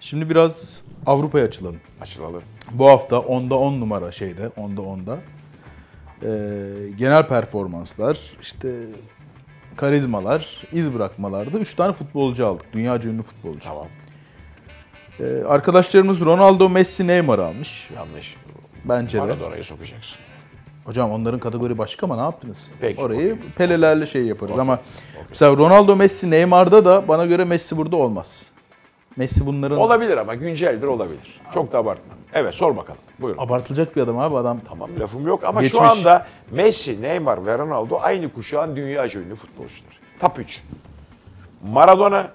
Şimdi biraz Avrupa'ya açılalım. Açılalım. Bu hafta 10'da 10 numara şeyde, 10'da 10'da. Ee, genel performanslar, işte karizmalar, iz bırakmalarda 3 tane futbolcu aldık. Dünya ünlü futbolcu. Tamam. Ee, arkadaşlarımız Ronaldo, Messi, Neymar almış. Yanlış. Bence de. Maradona'yı sokacaksın. Hocam onların kategori başka ama ne yaptınız? Peki, Orayı pelelerle şey yaparız ama mesela Ronaldo, Messi, Neymar'da da bana göre Messi burada olmaz. Messi bunların Olabilir ama günceldir olabilir. Çok da abartma. Evet sor bakalım. Buyurun. abartılacak bir adam abi adam. Tamam lafım yok ama Geçmiş. şu anda Messi, Neymar ve Ronaldo aynı kuşağın dünya ünlü futbolcular. Top 3. Maradona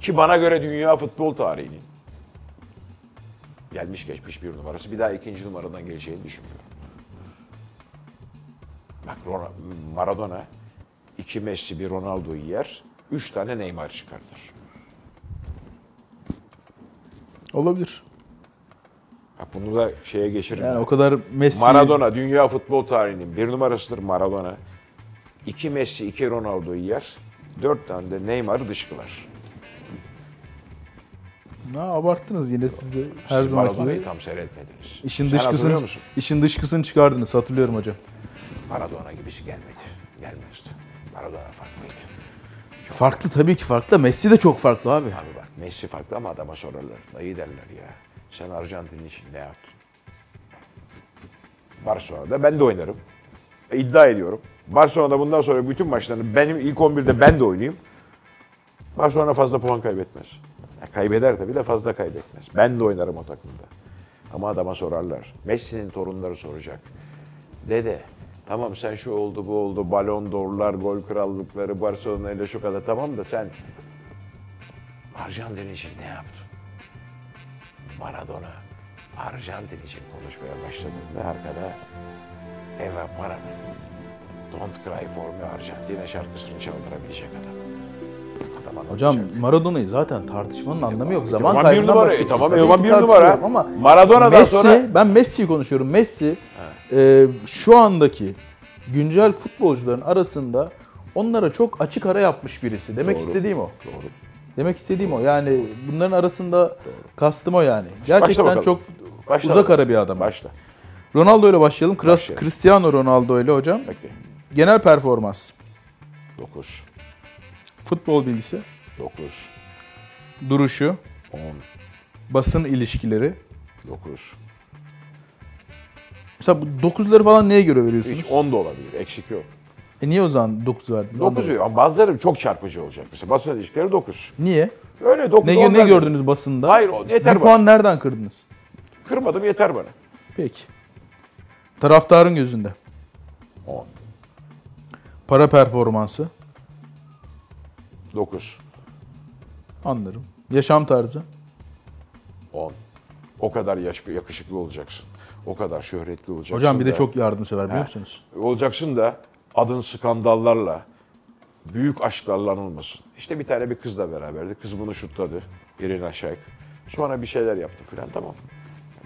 ki bana göre dünya futbol tarihinin gelmiş geçmiş bir numarası. Bir daha ikinci numaradan geleceğini düşünmüyorum. Bak Maradona iki Messi bir Ronaldo'yu yer. Üç tane Neymar çıkartır. Olabilir. Bak bunu da şeye geçirin. Yani o kadar Messi Maradona dünya futbol tarihinin bir numarasıdır Maradona. İki Messi, iki Ronaldo'yu yer. Dört tane de Neymar'ı dışkılar. Ne abarttınız yine siz de her zaman Maradona'yı tam seyretmediniz. İşin Sen dışkısını işin dışkısını çıkardınız hatırlıyorum hocam. Maradona gibisi gelmedi. Gelmezdi. Maradona farklıydı. Farklı tabii ki farklı. Messi de çok farklı abi. Abi Messi farklı ama adama sorarlar. Dayı derler ya. Sen Arjantin için ne yaptın? Barcelona'da ben de oynarım. E, iddia ediyorum. Barcelona'da bundan sonra bütün maçlarını benim ilk 11'de ben de oynayayım. Barcelona fazla puan kaybetmez. Kaybeder tabii de fazla kaybetmez. Ben de oynarım o takımda. Ama adama sorarlar. Messi'nin torunları soracak. Dede tamam sen şu oldu bu oldu balon d'Or'lar, gol krallıkları, Barcelona ile şu kadar tamam da sen Arjantin için ne yaptın? Maradona Arjantin için konuşmaya başladı ve arkada Eva para Don't Cry For Me Arjantina şarkısını çaldırabilecek adam. Hocam Maradona'yı zaten tartışmanın anlamı yok. Zaman Tamam kaybından numara. başka tamam. Elvan bir numara. Ama Maradona'dan Messi, sonra ben Messi'yi konuşuyorum. Messi e, şu andaki güncel futbolcuların arasında onlara çok açık ara yapmış birisi. Demek Doğru. istediğim o. Doğru. Demek istediğim o. Yani bunların arasında kastım o yani. Gerçekten bakalım. çok Başla uzak bakalım. ara bir adam. Başla. Ronaldo ile başlayalım. Başlayalım. Cristiano Ronaldo ile hocam. Peki. Genel performans, 9, futbol bilgisi, 9, duruşu, 10, basın ilişkileri. 9. Mesela bu 9'ları falan neye göre veriyorsunuz? Hiç 10 da olabilir. Eksik yok. E niye o zaman 9 verdiniz? 9 veriyor ama bazıları çok çarpıcı olacak. Mesela basın ilişkileri 9. Niye? Öyle 9 Ne, ne gördünüz basında? Hayır o yeter Bir bana. puan nereden kırdınız? Kırmadım yeter bana. Peki. Taraftarın gözünde. 10, Para performansı. 9, Anlarım. Yaşam tarzı. 10. O kadar yaş- yakışıklı olacaksın. O kadar şöhretli olacaksın. Hocam bir de da- çok yardımsever biliyor musunuz? olacaksın da adın skandallarla, büyük aşklarla anılmasın. İşte bir tane bir kızla beraberdi. Kız bunu şutladı. Irina Shayk. Sonra bir şeyler yaptı filan tamam.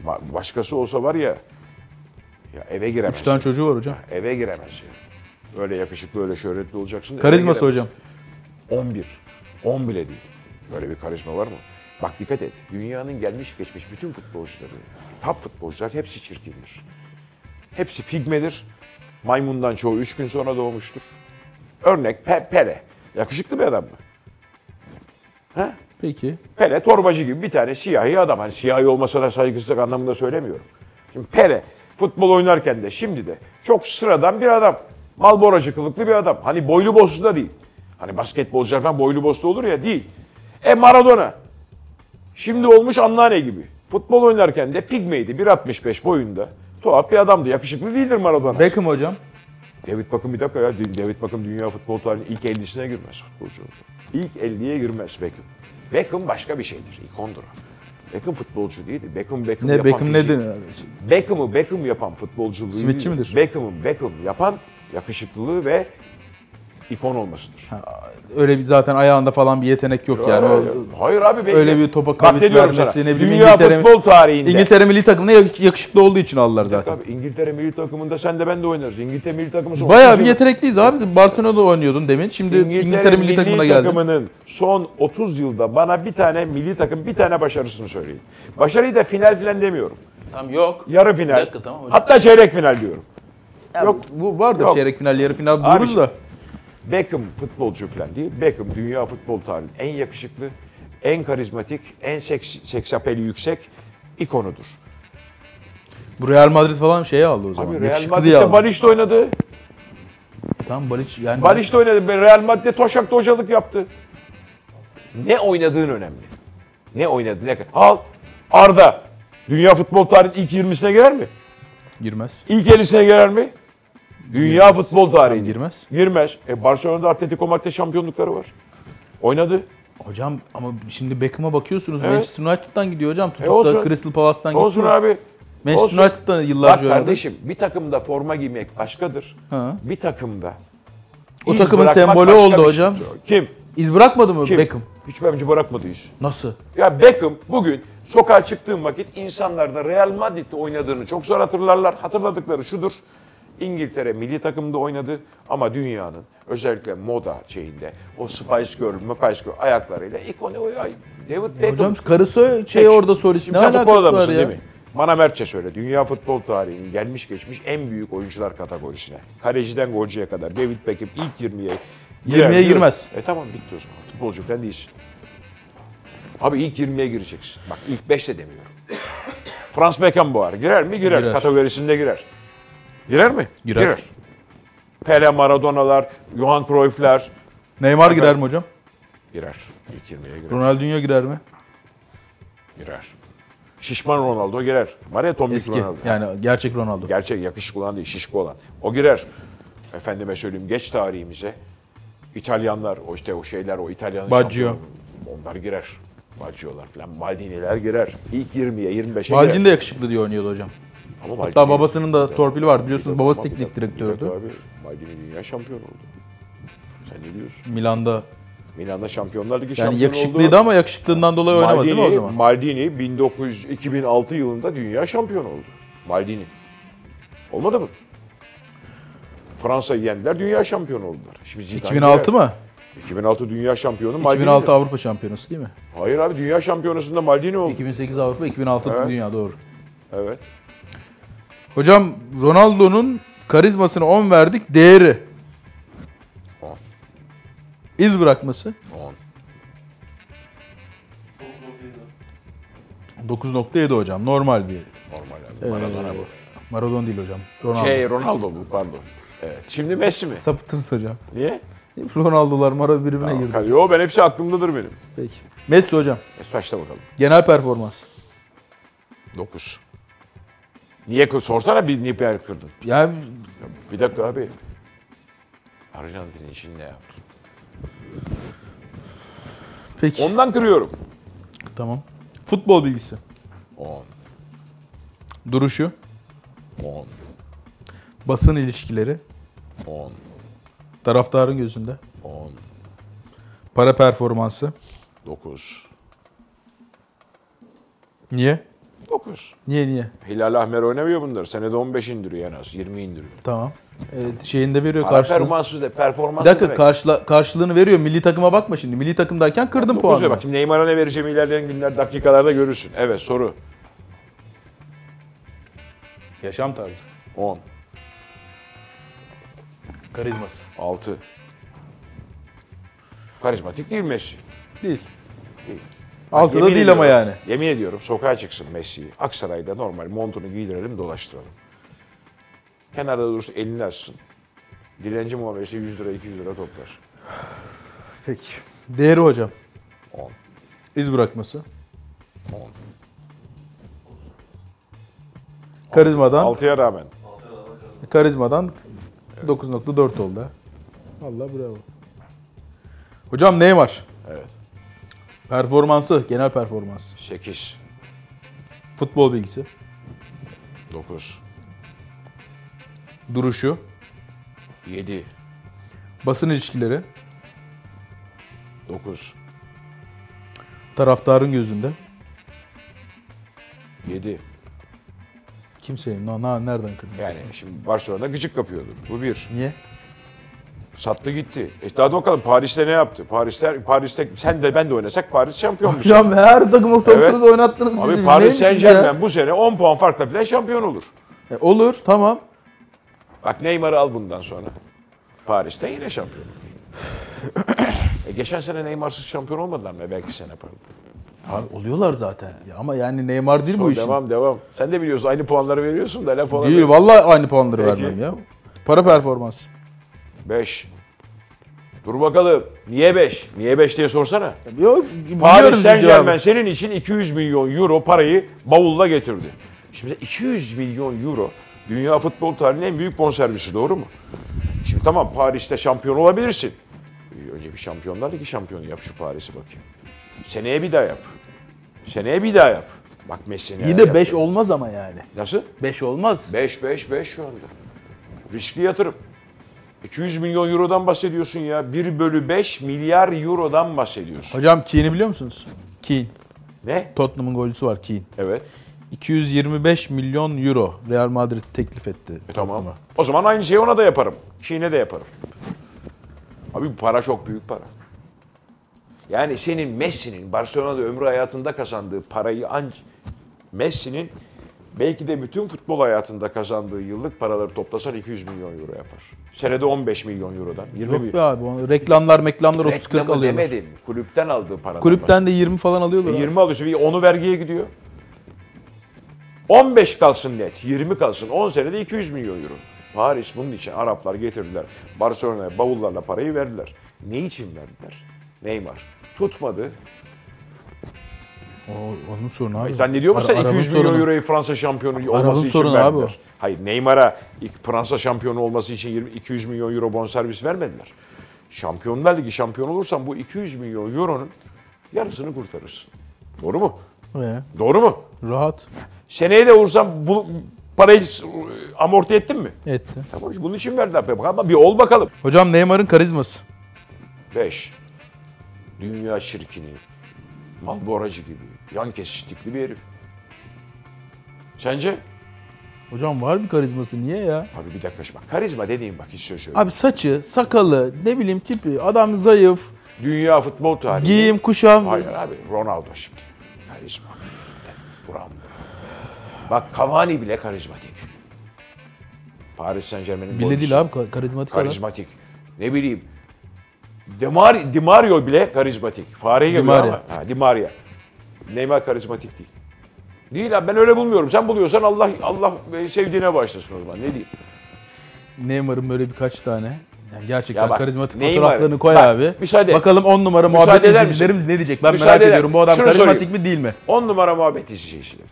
Ba- Başkası olsa var ya, ya eve giremez. 3 tane çocuğu var hocam. Eve giremez ya. Öyle yakışıklı, öyle şöhretli olacaksın. Karizması hocam. 11. 10 bile değil. Böyle bir karizma var mı? Bak dikkat et. Dünyanın gelmiş geçmiş bütün futbolcuları, top futbolcular hepsi çirkindir. Hepsi pigmedir. Maymundan çoğu 3 gün sonra doğmuştur. Örnek Pe- Pele. Yakışıklı bir adam mı? Ha? Peki. Pele torbacı gibi bir tane siyahi adam. Hani siyahi olmasına saygısızlık anlamında söylemiyorum. Şimdi Pele futbol oynarken de şimdi de çok sıradan bir adam. Malboracı kılıklı bir adam. Hani boylu boslu da değil. Hani basketbolcular falan boylu boslu olur ya değil. E Maradona. Şimdi olmuş anneanne gibi. Futbol oynarken de pigmeydi. 1.65 boyunda. Tuhaf bir adamdı. Yakışıklı değildir Maradona. Beckham hocam. David Beckham bir dakika ya. David Beckham dünya futbol tarihinin ilk 50'sine girmez futbolcu. İlk 50'ye girmez Beckham. Beckham başka bir şeydir. ikondur. Beckham futbolcu değildi. Beckham Beckham Ne yapan Beckham nedir? Beckham'ı Beckham yapan futbolculuğu Simitçi değil. midir? Beckham'ı Beckham yapan yakışıklılığı ve ikon olmasıdır. Öyle bir zaten ayağında falan bir yetenek yok yani. O- Hayır abi benim öyle bir topa sana. vermesi, ne bileyim Dünya İngiltere- futbol tarihinde. İngiltere milli takımına yak- yakışıklı olduğu için aldılar zaten. Abi İngiltere milli takımında sen de ben de oynarız. İngiltere milli takımı son Bayağı 30 bir yetenekliyiz abi. Barcelona'da oynuyordun demin. Şimdi İngiltere, milli, takımına geldin. takımının son 30 yılda bana bir tane milli takım bir tane başarısını söyleyin. Başarıyı da final filan demiyorum. Tamam yok. Yarı final. Bir dakika, tamam hocam. Hatta çeyrek final diyorum. Yok. Yok. Bu vardır Yok. çeyrek final, yarı final buluruz da. Beckham futbolcu falan değil. Beckham dünya futbol tarihinin en yakışıklı, en karizmatik, en seks, seksapeli yüksek ikonudur. Bu Real Madrid falan şeyi aldı o zaman. Abi Real Yakışıklı diye Madrid'de aldı. Barış'ta oynadı. Tamam Baliç yani. Barış'ta oynadı. Real Madrid'de Toşak'ta hocalık yaptı. Ne oynadığın önemli. Ne oynadı? Ne... Al Arda. Dünya futbol tarihinin ilk 20'sine girer mi? girmez. İlk 50'sine girer mi? Dünya Girmez. futbol. Tamam, girmez. Girmez. E Barcelona'da Atletico Madrid şampiyonlukları var. Oynadı. Hocam ama şimdi Beckham'a bakıyorsunuz. Evet. Manchester United'dan gidiyor hocam. Tutup E olsun. da Crystal Palace'tan Olsun gitmiyor. abi. Manchester olsun. United'dan Bak yıllarca oynadı. kardeşim bir takımda forma giymek başkadır. Ha. Bir takımda O takımın sembolü oldu şey. hocam. Kim? İz bırakmadı mı Kim? Beckham? Hiç bence bırakmadı iz. Nasıl? Ya Beckham bugün sokağa çıktığım vakit insanlarda Real Madrid'de oynadığını çok zor hatırlarlar. Hatırladıkları şudur. İngiltere milli takımda oynadı ama dünyanın özellikle moda şeyinde o Spice Girl, Spice Girl ayaklarıyla ikonu o. David Beckham. Hocam karısı şey orada. Şimdi Ne sen futbol alakası var adamısın ya? değil mi? Bana Mertçe söyle. Dünya futbol tarihinin gelmiş geçmiş en büyük oyuncular kategorisine. Kaleciden golcüye kadar. David Beckham ilk 20'ye 20'ye diyoruz. girmez. E tamam bitti o zaman. Futbolcu falan değilsin. Abi ilk 20'ye gireceksin. Bak ilk 5 de demiyorum. Franz Beckenbauer girer mi? Girer. Girer. Kategorisinde girer. Girer mi? Girer. Pele, Maradona'lar, Johan Cruyff'ler Neymar girer mi hocam? girer. İlk 20'ye girer. Ronaldinho girer mi? Girer. Şişman Ronaldo girer. Var ya Eski. Ronaldo. Yani gerçek Ronaldo. Gerçek yakışıklı olan değil, şişko olan. O girer. Efendime söyleyeyim geç tarihimize. İtalyanlar, o işte o şeyler, o İtalyan Baggio. Onlar girer. Baggio'lar falan. Maldini'ler girer. İlk 20'ye, 25'e Maldini girer. de yakışıklı diye oynuyordu hocam. Ama Hatta Maldini- babasının da torpili vardı biliyorsunuz. Babası teknik bir direktördü. Abi, Maldini dünya şampiyonu oldu. Sen ne diyorsun? Milan'da. Milan'da Şampiyonlar Ligi Yani şampiyonu yakışıklıydı oldu. ama yakışıklığından dolayı oynamadı değil mi o zaman? Maldini 1900, 2006 yılında dünya şampiyonu oldu. Maldini. Olmadı mı? Fransa'yı yendiler, dünya şampiyonu oldular. Şimdi Zidane 2006 girer. mı? 2006 dünya şampiyonu 2006 Maldini'dir. Avrupa Şampiyonası değil mi? Hayır abi dünya şampiyonasında Maldini oldu. 2008 Avrupa, 2006 Evet. Dünya doğru. Evet. Hocam Ronaldo'nun karizmasına 10 verdik. Değeri. 10. İz bırakması 10. 9.7 hocam. Normal bir. Normal abi. Maradona bu. Maradona değil hocam. Ronaldo. Şey Ronaldo bu pardon. Evet. Şimdi Messi mi? Sapıttınız hocam. Niye? Ronaldo'lar Mara birbirine girdi. Yo ben hepsi aklımdadır benim. Peki. Messi hocam. Messi başla bakalım. Genel performans. 9. Niye kır? Sorsana bir niye kırdın? Yani Bir dakika abi. Arjantin için ne yaptın? peki. Ondan kırıyorum. Tamam. Futbol bilgisi. 10. Duruşu. 10. Basın ilişkileri. 10. Taraftarın gözünde. 10. Para performansı. 9. Niye? 9. Niye niye? Hilal Ahmer oynamıyor bunlar. Senede 15 indiriyor en az. 20 indiriyor. Tamam. Evet, şeyinde veriyor Para karşılığını. performanssız de performans Bir dakika demek. karşıla, karşılığını veriyor. Milli takıma bakma şimdi. Milli takımdayken kırdın puanı. Bak şimdi Neymar'a ne vereceğimi ilerleyen günler dakikalarda görürsün. Evet soru. Yaşam tarzı. 10. Karizması. 6. Karizmatik değil Messi. Değil. Değil. Altıda değil ama yani. Yemin ediyorum sokağa çıksın Messi'yi. Aksaray'da normal montunu giydirelim dolaştıralım. Kenarda dursun elini açsın. Dilenci muamelesi 100 lira 200 lira toplar. Peki. Değeri hocam. 10. İz bırakması. 10. Karizmadan. 6'ya rağmen. Karizmadan 9.4 oldu. Vallahi bravo. Hocam Neymar. Evet. Performansı, genel performans. 8. Futbol bilgisi. 9. Duruşu. 7. Basın ilişkileri. 9, Taraftarın gözünde. 7. Kimsenin na, na nereden kırdın? Yani şimdi Barcelona'da gıcık kapıyordur. Bu bir. Niye? Sattı gitti. E daha da bakalım Paris'te ne yaptı? Paris'te Paris'te sen de ben de oynasak Paris şampiyonmuş. Hocam her takıma soktunuz Evet. oynattınız bizi. Abi Paris Saint? Germain bu sene 10 puan farkla falan şampiyon olur. E, olur tamam. Bak Neymar'ı al bundan sonra. Paris'te yine şampiyon e geçen sene Neymar'sız şampiyon olmadılar mı? Belki sene pardon. Abi oluyorlar zaten. Ya ama yani Neymar değil bu Sonra işin. Devam devam. Sen de biliyorsun aynı puanları veriyorsun da laf olan. Değil vallahi aynı puanları Peki. vermem ya. Para performans. 5. Dur bakalım. Niye 5? Niye 5 diye sorsana. Yok, Paris Saint. Germain senin için 200 milyon euro parayı bavulla getirdi. Şimdi 200 milyon euro dünya futbol tarihinin en büyük bonservisi doğru mu? Şimdi tamam Paris'te şampiyon olabilirsin. Önce bir şampiyonlar ligi şampiyonu yap şu Paris'i bakayım. Seneye bir daha yap. Seneye bir daha yap. Bak Messi neler İyi de 5 yapıyor. olmaz ama yani. Nasıl? 5 olmaz. 5 5 5 şu anda. Riskli yatırım. 200 milyon eurodan bahsediyorsun ya. 1 bölü 5 milyar eurodan bahsediyorsun. Hocam Keane'i biliyor musunuz? Keane. Ne? Tottenham'ın golcüsü var Keane. Evet. 225 milyon euro Real Madrid teklif etti. E tamam. O zaman aynı şeyi ona da yaparım. Şiine de yaparım. Abi bu para çok büyük para. Yani senin Messi'nin Barcelona'da ömrü hayatında kazandığı parayı anc Messi'nin belki de bütün futbol hayatında kazandığı yıllık paraları toplasan 200 milyon euro yapar. Senede 15 milyon eurodan. 20 Yok milyon. be abi. onu- Reklamlar meklamlar 30-40 Reklamı alıyorlar. demedim. Kulüpten aldığı paradan Kulüpten de 20 falan alıyorlar. E, abi. 20 alıyorsun. Onu vergiye gidiyor. 15 kalsın net. 20 kalsın. 10 senede 200 milyon euro. Paris bunun için Araplar getirdiler. Barcelona'ya bavullarla parayı verdiler. Ne için verdiler? Neymar. Tutmadı. O, onun sorunu abi. Zannediyor musun sen 200 Arap'ın milyon sorunu. euroyu Fransa şampiyonu olması için sorunu abi? Hayır Neymar'a Fransa şampiyonu olması için 20, 200 milyon euro bonservis vermediler. Şampiyonlar Ligi şampiyon olursan bu 200 milyon euronun yarısını kurtarırsın. Doğru mu? Ee, Doğru mu? rahat Seneye de olursam bu parayı amorti ettin mi? etti. Tamam bunun için verdiler. Ama bir ol bakalım. Hocam Neymar'ın karizması. 5. Dünya çirkini. Malboracı gibi. Yan kesiştikli bir herif. Sence? Hocam var bir karizması niye ya? Abi bir dakika bak. Karizma dediğim bak hiç söz söyle. Abi saçı, sakalı, ne bileyim tipi, adam zayıf, Dünya futbol tarihi. giyim, kuşam. Hayır abi Ronaldo şimdi. Karizma. Buram. Bak Cavani bile karizmatik. Paris Saint Germain'in Bile değil abi ka- karizmatik adam. Karizmatik. Ne bileyim. Demar, Di Mario bile karizmatik. Fare gibi Maria. ama. Ha, Di Maria. Neymar karizmatik değil. Değil abi ben öyle bulmuyorum. Sen buluyorsan Allah Allah sevdiğine başlasın o zaman. Ne diyeyim? Neymar'ın böyle birkaç tane. Yani gerçekten Ya bak, karizmatik Neymar- fotoğraflarını koy bak, abi. müsaade- Bakalım 10 numara Müsaade muhabbet eder misin? izleyicilerimiz ne diyecek? Ben Müsaade merak eder- ediyorum bu adam Şunu karizmatik sorayım. mi değil mi? 10 numara muhabbet izleyicileri.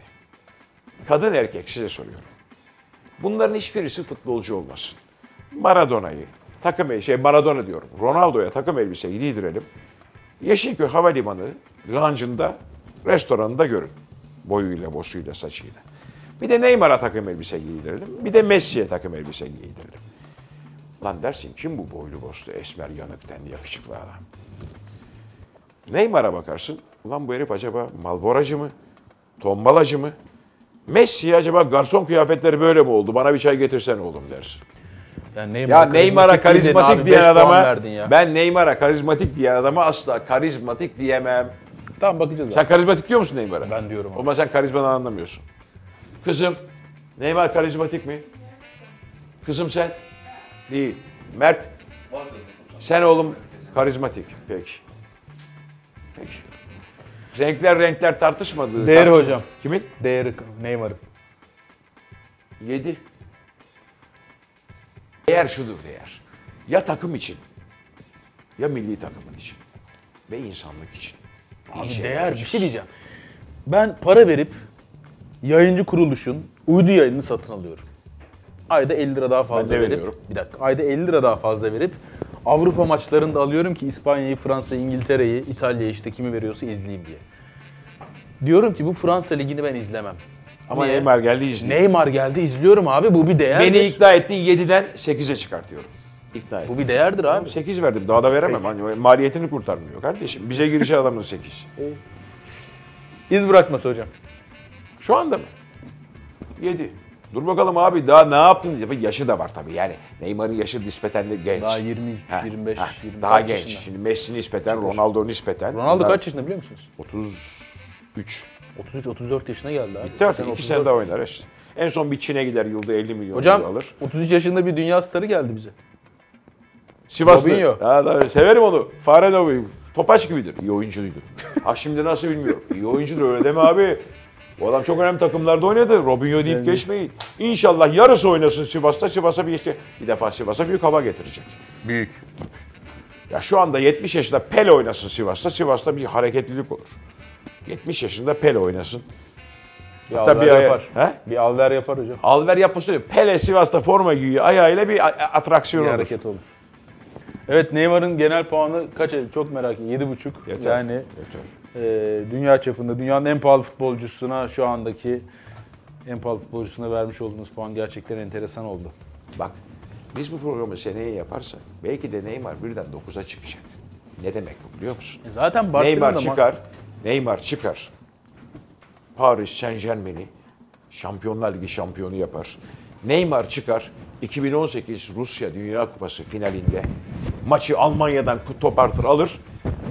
Kadın erkek size soruyorum. Bunların hiçbirisi futbolcu olmasın. Maradona'yı, takım şey Maradona diyorum. Ronaldo'ya takım elbise giydirelim. Yeşilköy Havalimanı lounge'ında, restoranında görün. Boyuyla, bosuyla, saçıyla. Bir de Neymar'a takım elbise giydirelim. Bir de Messi'ye takım elbise giydirelim. Lan dersin kim bu boylu boslu, esmer, yanık, tenli, yakışıklı adam? Neymar'a bakarsın. Ulan bu herif acaba malboracı mı? Tombalacı mı? Messi acaba garson kıyafetleri böyle mi oldu? Bana bir çay getirsene oğlum dersin. Yani Ya Neymar'a karizmatik diyen adama ben Neymar'a karizmatik diyen adama asla karizmatik diyemem. Tamam bakacağız abi. Sen karizmatik diyor musun Neymar'a? Ben diyorum abi. Ama sen karizmadan anlamıyorsun. Kızım Neymar karizmatik mi? Kızım sen? Değil. Mert? Sen oğlum karizmatik. Peki. Peki. Renkler renkler tartışmadığı. Değeri tartışma- hocam. Kimin? Değeri Neymar'ın. 7. Değer şudur değer. Ya takım için ya milli takımın için ve insanlık için. İyi şeyler Değer bir yapacaksın. şey diyeceğim. Ben para verip yayıncı kuruluşun uydu yayınını satın alıyorum. Ayda 50 lira daha fazla verip veriyorum. bir dakika. Ayda 50 lira daha fazla verip Avrupa maçlarını da alıyorum ki İspanya'yı, Fransa'yı, İngiltere'yi, İtalya'yı işte kimi veriyorsa izleyeyim diye. Diyorum ki bu Fransa ligini ben izlemem. Ama Niye? Neymar geldi izliyor. Neymar geldi izliyorum abi bu bir değer. Beni ikna ettin 7'den 8'e çıkartıyorum. İkna ettim. Bu bir değerdir abi. 8 verdim. Daha da veremem. Hani maliyetini kurtarmıyor kardeşim. Bize girişi adamın 8. İz bırakması hocam. Şu anda mı? 7. Dur bakalım abi daha ne yaptın? Yaşı da var tabii yani. Neymar'ın yaşı nispeten de genç. Daha 20, Ha, 25, ha, 20 Daha genç. yaşında? Şimdi Messi nispeten, Ronaldo nispeten. Ronaldo Bunlar kaç yaşında biliyor musunuz? 33. 33-34 yaşına geldi abi. Bitti artık. Sen 2 34. sene daha oynar işte. En son bir Çin'e gider yılda 50 milyon Hocam euro alır. 33 yaşında bir dünya starı geldi bize. Sivaslı. Robinho. Ha, da, severim onu. Fare de Topaç gibidir. İyi oyuncuydu. ha şimdi nasıl bilmiyorum. İyi oyuncudur öyle deme abi. Bu adam çok önemli takımlarda oynadı. Robinho deyip geçmeyin. İnşallah yarısı oynasın Sivas'ta. Sivas'a bir, işte, bir defa Sivas'a büyük hava getirecek. Büyük. Ya şu anda 70 yaşında Pele oynasın Sivas'ta. Sivas'ta bir hareketlilik olur. 70 yaşında Pele oynasın. Bir Hatta alver bir yapar. He? Bir alver yapar hocam. Alver yapması öyle. Pele Sivas'ta forma giyiyor. Ayağıyla bir atraksiyon Bir olur. hareket olur. Evet Neymar'ın genel puanı kaç? Çok merak ediyorum. 7,5. Yeter. Yani Yeter. e, dünya çapında dünyanın en pahalı futbolcusuna şu andaki en pahalı futbolcusuna vermiş olduğunuz puan gerçekten enteresan oldu. Bak biz bu programı seneye yaparsak belki de Neymar birden 9'a çıkacak. Ne demek bu biliyor musun? E zaten Neymar ma- çıkar. Neymar çıkar. Paris Saint Germain'i Şampiyonlar Ligi şampiyonu yapar. Neymar çıkar. 2018 Rusya Dünya Kupası finalinde maçı Almanya'dan topartır alır.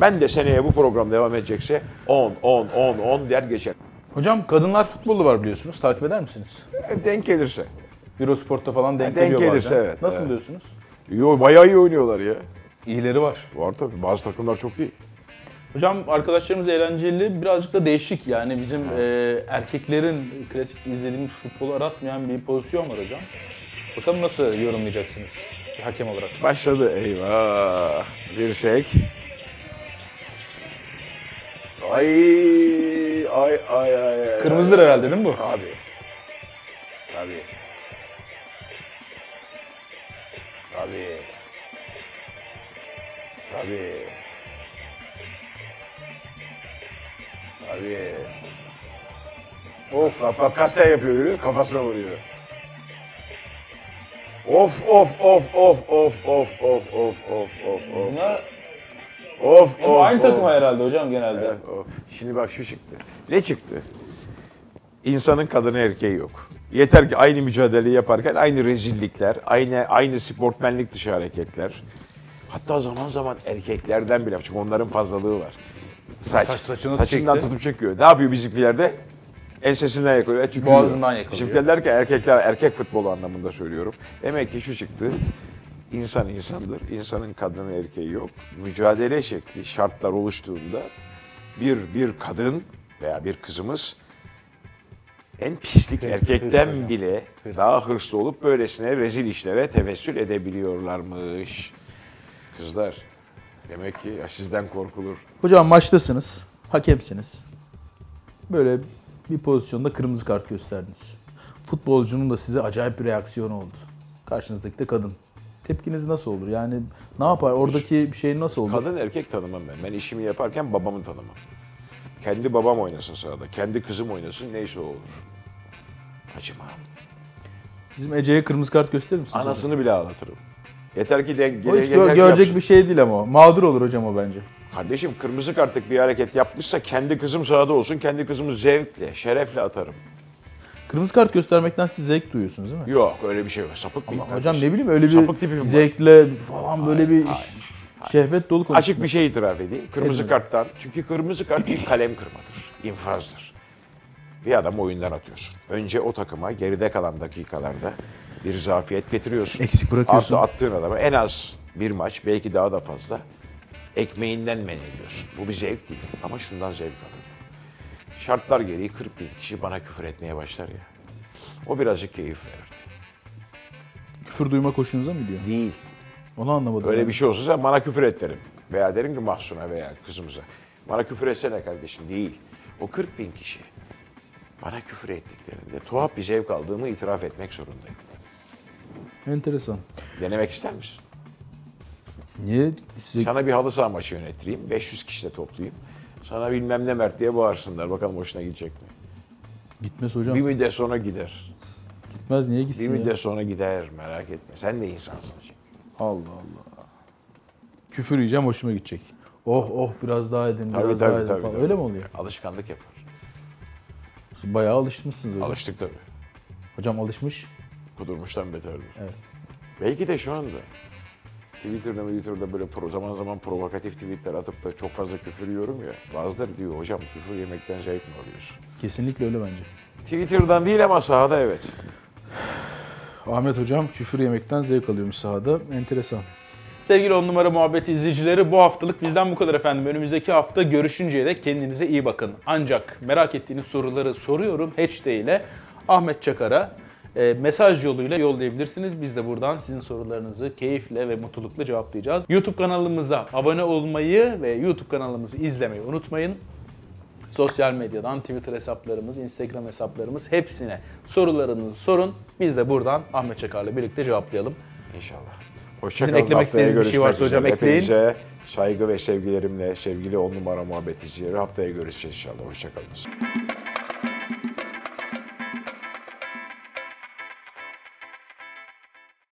Ben de seneye bu program devam edecekse 10, 10, 10, 10 der geçer. Hocam kadınlar futbolu var biliyorsunuz. Takip eder misiniz? Denk gelirse. Eurosport'ta falan denk, Denk geliyor gelirse bazen. evet, Nasıl evet. diyorsunuz? Yo, bayağı iyi oynuyorlar ya. İyileri var. Var tabii. Bazı takımlar çok iyi. Hocam arkadaşlarımız eğlenceli, birazcık da değişik. Yani bizim e, erkeklerin klasik izlediğimiz futbolu aratmayan bir pozisyon var hocam. Bakalım nasıl yorumlayacaksınız bir hakem olarak. Başladı. Eyvah. Dirsek. Ay ay ay ay. ay. Kırmızıdır herhalde değil mi bu? Tabii. Tabii. Tabii. Tabii. Tabii. Of bak bak kasten yapıyor görüyor musun? kafasına vuruyor. Of of of of of of of of of of of Bunlar of of aynı of. takım herhalde hocam genelde. Evet, o. Şimdi bak şu çıktı. Ne çıktı? İnsanın kadını erkeği yok. Yeter ki aynı mücadeleyi yaparken aynı rezillikler, aynı aynı sportmenlik dışı hareketler. Hatta zaman zaman erkeklerden bile çünkü onların fazlalığı var. Saç, Saç- saçını saçından çekti. tutup çekiyor. Ne yapıyor bizimkilerde? Ensesinden yakalıyor, tükürüyor. Boğazından yakalıyor. Bizimkiler derken erkekler, erkek futbolu anlamında söylüyorum. Demek ki şu çıktı. İnsan insandır. İnsanın kadını erkeği yok. Mücadele şekli, şartlar oluştuğunda bir bir kadın veya bir kızımız en pislik Hırs, erkekten hırs bile daha hırslı olup böylesine rezil işlere tevessül edebiliyorlarmış. Kızlar, demek ki ya sizden korkulur. Hocam maçtasınız, hakemsiniz. Böyle bir pozisyonda kırmızı kart gösterdiniz. Futbolcunun da size acayip bir reaksiyonu oldu. Karşınızdaki de kadın. Tepkiniz nasıl olur? Yani ne yapar? Oradaki bir şey nasıl olur? Kadın erkek tanımam ben. Ben işimi yaparken babamı tanımam. Kendi babam oynasın sahada, kendi kızım oynasın neyse o olur. Acımam. Bizim Ece'ye kırmızı kart gösterir misiniz? hocam? Anasını bile ağlatırım. Yeter ki de, O hiç gö- görecek bir şey değil ama o. Mağdur olur hocam o bence. Kardeşim kırmızı kartlık bir hareket yapmışsa kendi kızım sahada olsun, kendi kızımı zevkle, şerefle atarım. Kırmızı kart göstermekten siz zevk duyuyorsunuz değil mi? Yok öyle bir şey yok. Sapık mıyım Hocam kardeşim? ne bileyim öyle bir Sapık tipim var. zevkle falan böyle bir şehvet dolu konuşuyorsunuz. Açık bir şey itiraf edeyim. Kırmızı karttan. Çünkü kırmızı kart bir kalem kırmadır. infazdır. Bir adam oyundan atıyorsun. Önce o takıma geride kalan dakikalarda bir zafiyet getiriyorsun. Eksik bırakıyorsun. Artı attığın adamı en az bir maç belki daha da fazla ekmeğinden men ediyorsun. Bu bir zevk değil ama şundan zevk alırım. Şartlar gereği 40 bin kişi bana küfür etmeye başlar ya. O birazcık keyif verir. Küfür duyma hoşunuza mı gidiyor? Değil. Onu anlamadım. Öyle ben. bir şey olsa sen bana küfür et derim. Veya derim ki Mahsun'a veya kızımıza. Bana küfür etsene kardeşim. Değil. O 40 bin kişi bana küfür ettiklerinde tuhaf bir zevk aldığımı itiraf etmek zorundayım. Enteresan. Denemek ister misin? Niye? Size... Sana bir halı saha maçı yönetireyim. 500 kişi de toplayayım. Sana bilmem ne Mert diye bağırsınlar. Bakalım hoşuna gidecek mi? Gitmez hocam. Bir müddet sonra gider. Gitmez niye Bir gitsin ya? müddet sonra gider. Merak etme. Sen de insansın. Allah Allah. Küfür yiyeceğim hoşuma gidecek. Oh oh biraz daha edin, Tabii, biraz tabii, daha edin tabii, falan. tabii. Öyle mi oluyor? Alışkanlık yapar. Siz bayağı alışmışsınız hocam. Alıştık tabii. Hocam alışmış. Kudurmuştan beterdir. Evet. Belki de şu anda Twitter'da Twitter'da böyle pro, zaman zaman provokatif tweetler atıp da çok fazla küfür yiyorum ya. Bazıları diyor hocam küfür yemekten zevk mi alıyorsun? Kesinlikle öyle bence. Twitter'dan değil ama sahada evet. Ahmet hocam küfür yemekten zevk alıyormuş sahada. Enteresan. Sevgili on numara muhabbet izleyicileri bu haftalık bizden bu kadar efendim. Önümüzdeki hafta görüşünceye dek kendinize iyi bakın. Ancak merak ettiğiniz soruları soruyorum hashtag ile Ahmet Çakar'a e, mesaj yoluyla yollayabilirsiniz. Biz de buradan sizin sorularınızı keyifle ve mutlulukla cevaplayacağız. YouTube kanalımıza abone olmayı ve YouTube kanalımızı izlemeyi unutmayın. Sosyal medyadan Twitter hesaplarımız, Instagram hesaplarımız hepsine sorularınızı sorun. Biz de buradan Ahmet Çakar'la birlikte cevaplayalım. İnşallah. Hoşçakalın. eklemek Haftaya istediğiniz bir şey varsa hocam ekleyin. Hepinize saygı ve sevgilerimle sevgili on numara muhabbet izleyicileri haftaya görüşeceğiz inşallah. Hoşçakalın.